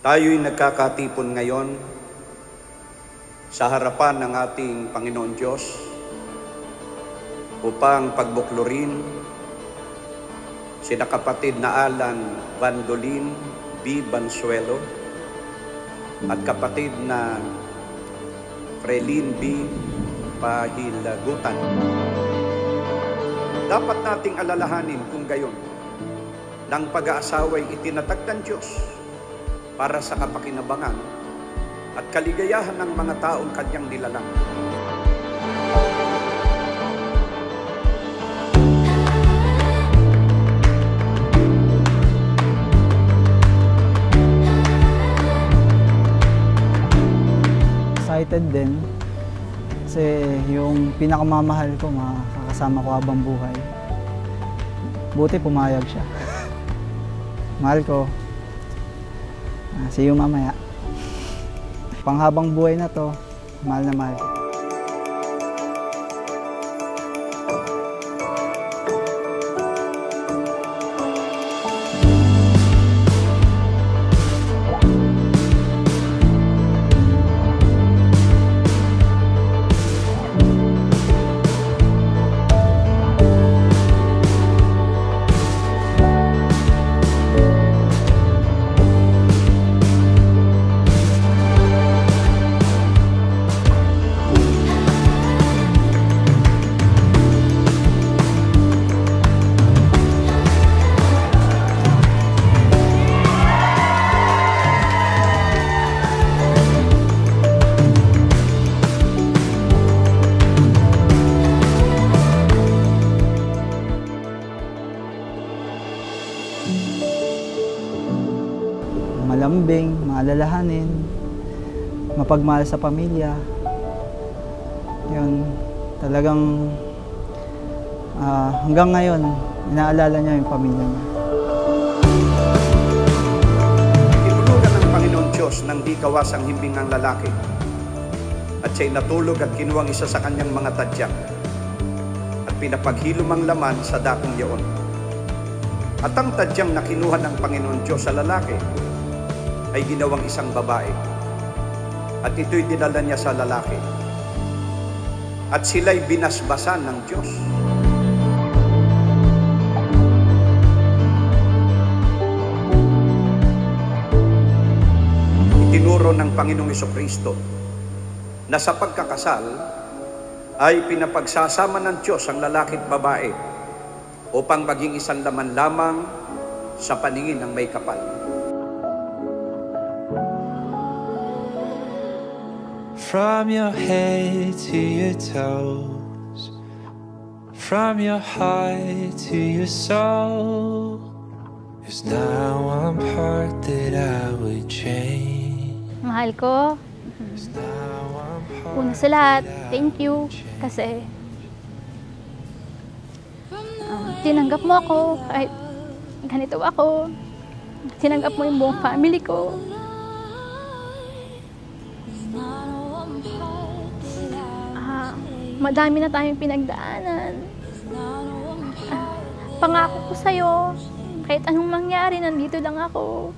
Tayo'y nagkakatipon ngayon sa harapan ng ating Panginoon Diyos upang pagbuklurin sina kapatid na Alan Bandolin B. Bansuelo at kapatid na Frelin B. Pahilagutan. Dapat nating alalahanin kung gayon ng pag-aasaway itinatag ng Diyos para sa kapakinabangan at kaligayahan ng mga taong kanyang nilalang. excited din kasi yung pinakamamahal ko makakasama ko habang buhay. Buti pumayag siya. Mahal ko. Ah, see you mamaya. Panghabang buhay na to, mahal na mahal. Malambing, maalalahanin, mapagmahal sa pamilya. Yun, talagang ah, hanggang ngayon, inaalala niya yung pamilya niya. Tinulugan ng Panginoon Diyos ng di kawasang himbing ng lalaki at siya'y natulog at kinuwang isa sa kanyang mga tadyak at pinapaghilom ang laman sa dakong yaon. At ang tadyang na kinuha ng Panginoon Diyos sa lalaki ay ginawang isang babae. At ito'y dinala niya sa lalaki. At sila'y binasbasan ng Diyos. Itinuro ng Panginoong Kristo na sa pagkakasal ay pinapagsasama ng Diyos ang lalaki at babae upang maging isang laman lamang sa paningin ng may kapal. From your head to your toes, from your heart to your soul. There's not one part that I would change. Mahal ko, una sa lahat, thank you. Kasi um, tinanggap mo ako kahit ganito ako. Tinanggap mo yung buong family ko. Madami na tayong pinagdaanan. Ah, pangako ko sa'yo, kahit anong mangyari, nandito lang ako.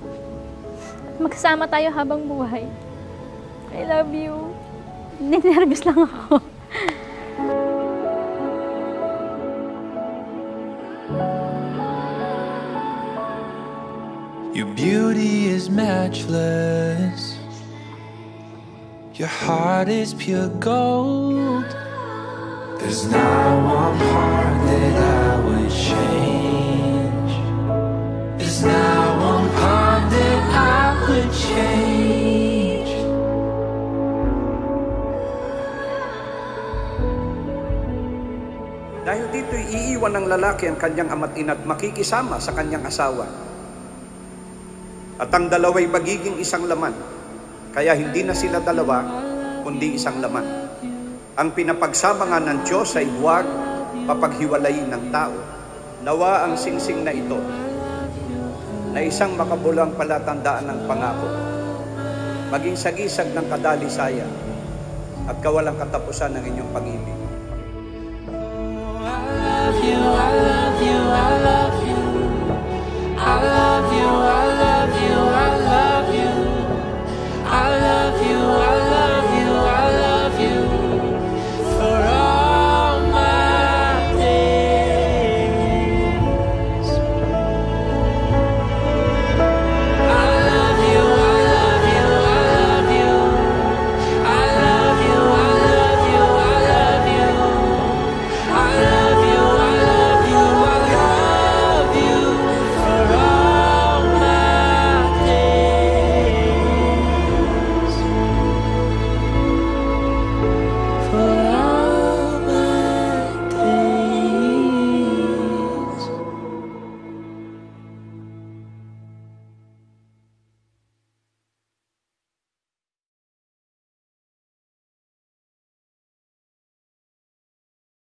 Magkasama tayo habang buhay. I love you. Ninervous lang ako. Your beauty is matchless. Your heart is pure gold. There's not one part that I would change. There's not one part that I would change. Dahil dito'y iiwan ng lalaki ang kanyang ama't ina at makikisama sa kanyang asawa. At ang dalawa'y magiging isang laman. Kaya hindi na sila dalawa, kundi isang laman. Ang pinapagsama nga ng Diyos ay huwag papaghiwalayin ng tao. Nawa ang singsing na ito na isang makabulang palatandaan ng pangako. Maging sagisag ng kadalisayan at kawalang katapusan ng inyong pag-ibig. I love you, I love you,